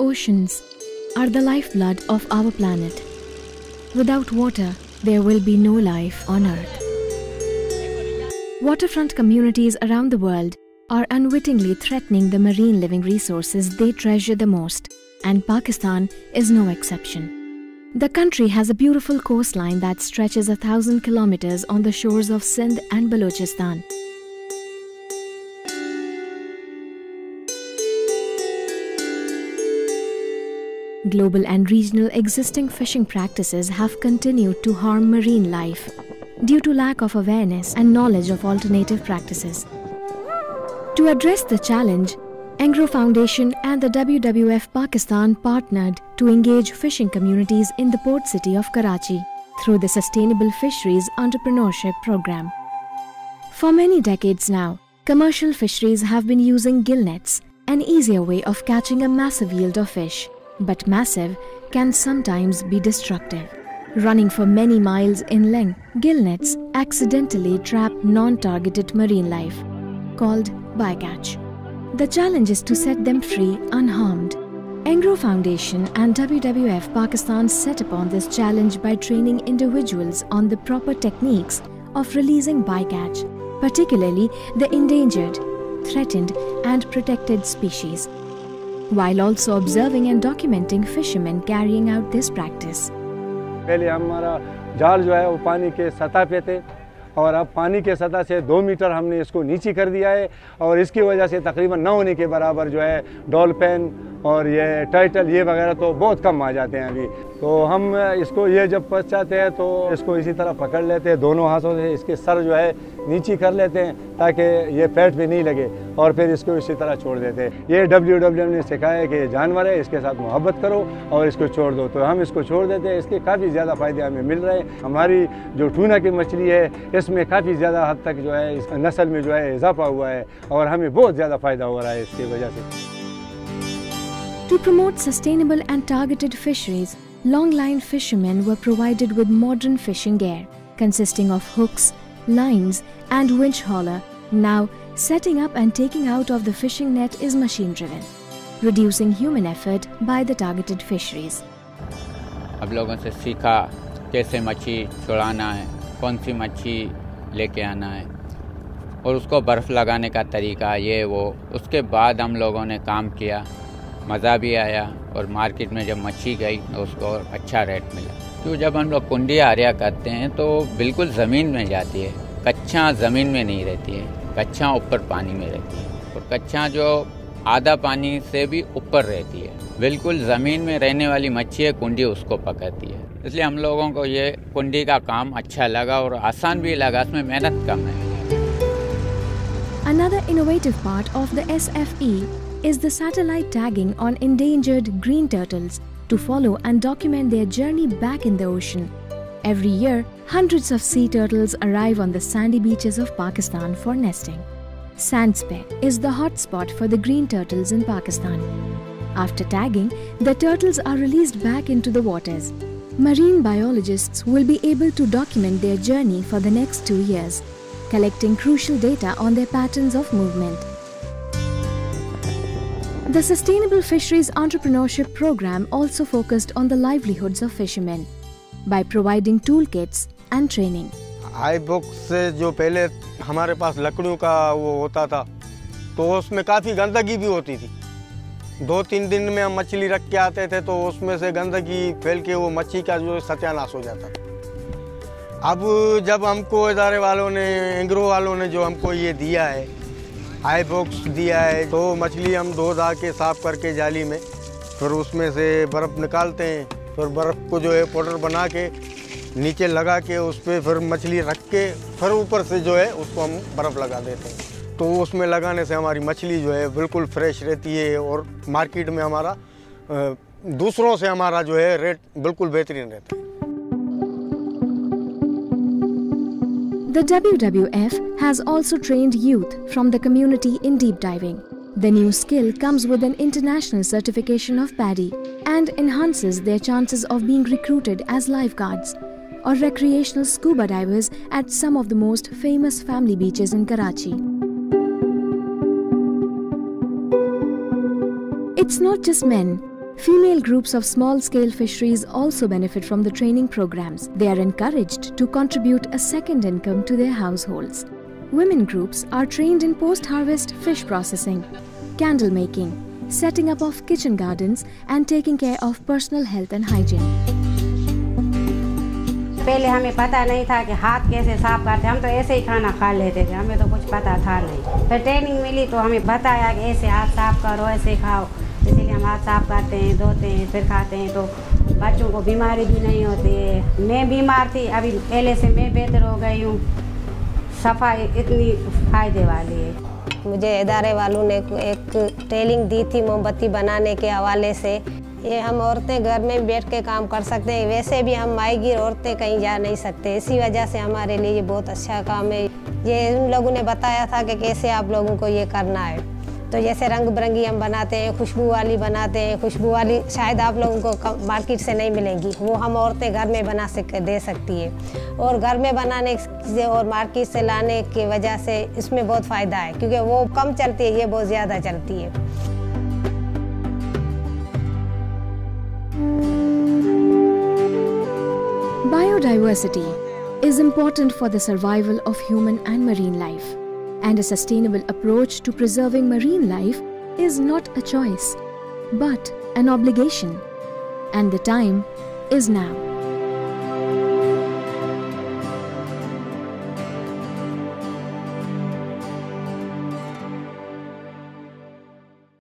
Oceans are the lifeblood of our planet. Without water, there will be no life on Earth. Waterfront communities around the world are unwittingly threatening the marine living resources they treasure the most, and Pakistan is no exception. The country has a beautiful coastline that stretches a thousand kilometers on the shores of Sindh and Balochistan. Global and regional existing fishing practices have continued to harm marine life due to lack of awareness and knowledge of alternative practices. To address the challenge, Engro Foundation and the WWF Pakistan partnered to engage fishing communities in the port city of Karachi through the Sustainable Fisheries Entrepreneurship Program. For many decades now, commercial fisheries have been using gill nets, an easier way of catching a massive yield of fish but massive, can sometimes be destructive. Running for many miles in length, gillnets accidentally trap non targeted marine life, called bycatch. The challenge is to set them free unharmed. Engro Foundation and WWF Pakistan set upon this challenge by training individuals on the proper techniques of releasing bycatch, particularly the endangered, threatened, and protected species while also observing and documenting fishermen carrying out this practice. पहले हमारा जाल जो है वो पानी के सतह पे थे और अब पानी के सतह से दो मीटर हमने इसको नीचे कर दिया है और इसकी वजह से तकरीबन न होने के बराबर जो है डॉल्फिन और ये टाइटल ये वगैरह तो बहुत कम आ जाते हैं अभी तो हम इसको ये जब फंस जाते हैं तो इसको इसी तरह पकड़ लेते हैं दोनों हाथों से इसके सर जो है नीचे कर लेते हैं ताकि ये पेट पे नहीं लगे और फिर इसको इसी तरह छोड़ देते हैं। ये डब्ल्यू डब्ल्यू ने सिखाया है कि जानवर है इसके साथ मोहब्बत करो और इसको छोड़ दो। तो हम इसको छोड़ देते हैं इसके काफ़ी ज़्यादा फ़ायदे हमें मिल रहे हैं। हमारी जो टूना की मछली है इसमें काफ़ी ज़्यादा हद तक जो है इस नस्ल में जो है इजाफा हुआ है और हमें बहुत ज़्यादा फ़ायदा हो रहा है इसकी वजह से। To promote sustainable and targeted fisheries, longline fishermen were provided with modern fishing gear consisting of hooks, lines, and winch hauler. Now, setting up and taking out of the fishing net is machine driven, reducing human effort by the targeted fisheries. अब लोगों से सीखा कैसे मच्छी छुड़ाना है कौन सी मच्छी लेके आना है और उसको बर्फ़ लगाने का तरीका ये वो उसके बाद हम लोगों ने काम किया मज़ा भी आया और मार्केट में जब मच्छी गई तो उसको और अच्छा रेट मिला। तो जब हम लोग कुंडी आर्या करते हैं तो बिल्कुल ज़मीन में जाती है। कच्चा ज़मीन में नहीं रहती है। कच्चा ऊपर पानी में रहती है। और कच्चा जो आधा पानी से भी ऊपर रहती है। बिल्कुल ज़मीन में रहने वाली मच्छी है, कुंडी उसको पकड़ती है। इसलिए हम लोगों को ये कुंडी का काम अच्छा लगा और आसान भी लगा, इसमें मेहनत कम है। Another innovative part of the SFE is the satellite tagging on endangered green turtles to follow and document their journey back in the ocean. Every year, hundreds of sea turtles arrive on the sandy beaches of Pakistan for nesting. Sandspit is the hotspot for the green turtles in Pakistan. After tagging, the turtles are released back into the waters. Marine biologists will be able to document their journey for the next two years, collecting crucial data on their patterns of movement. The Sustainable Fisheries Entrepreneurship Program also focused on the livelihoods of fishermen by providing toolkits and training. I book से जो पहले हमारे पास लकड़ियों का वो होता था तो उसमें काफ़ी गंदगी भी होती थी दो तीन दिन में हम मछली रख के आते थे तो उसमें से गंदगी फैल के वो मच्छी का जो सत्यानाश हो जाता अब जब हमको इदारे वालों ने एंग्रो वालों ने जो हमको ये दिया है आई बॉक्स दिया है तो मछली हम धो धा के साफ़ करके जाली में, फिर उसमें से बर्फ़ निकालते हैं, फिर बर्फ़ को जो है पाउडर बना के, नीचे लगा के उस पर फिर मछली रख के, फिर ऊपर से जो है उसको हम बर्फ़ लगा देते हैं। तो उसमें लगाने से हमारी मछली जो है बिल्कुल फ्रेश रहती है और मार्केट में हमारा दूसरों से हमारा जो है रेट बिल्कुल बेहतरीन रहता है। The WWF has also trained youth from the community in deep diving. The new skill comes with an international certification of PADI and enhances their chances of being recruited as lifeguards or recreational scuba divers at some of the most famous family beaches in Karachi. It's not just men. Female groups of small scale fisheries also benefit from the training programs. They are encouraged to contribute a second income to their households. Women groups are trained in post harvest fish processing, candle making, setting up of kitchen gardens, and taking care of personal health and hygiene. पहले हमें पता नहीं था कि हाथ कैसे साफ करते हम तो ऐसे ही खाना खा लेते थे हमें तो कुछ पता था नहीं फिर ट्रेनिंग मिली तो हमें बताया कि ऐसे हाथ साफ करो ऐसे खाओ इसीलिए हम हाथ साफ़ करते हैं, धोते हैं, फिर खाते हैं तो बच्चों को बीमारी भी नहीं होती है। मैं बीमार थी, अभी पहले से मैं बेहतर हो गई हूँ। सफ़ाई इतनी फ़ायदे वाली है। मुझे इदारे वालों ने एक ट्रेनिंग दी थी मोमबत्ती बनाने के हवाले से। ये हम औरतें घर में बैठ के काम कर सकते हैं, वैसे भी हम माईगिर औरतें कहीं जा नहीं सकते। इसी वजह से हमारे लिए ये बहुत अच्छा काम है। ये उन लोगों ने बताया था कि कैसे आप लोगों को ये करना है। तो जैसे रंग बिरंगी हम बनाते हैं खुशबू वाली बनाते हैं खुशबू वाली शायद आप लोगों को मार्केट से नहीं मिलेंगी। वो हम औरतें घर में बना सक दे सकती है। और घर में बनाने से और मार्केट से लाने की वजह से इसमें बहुत फ़ायदा है क्योंकि वो कम चलती है ये बहुत ज़्यादा चलती है। Biodiversity is important for the survival of human and marine life, and a sustainable approach to preserving marine life is not a choice, but an obligation. And the time is now.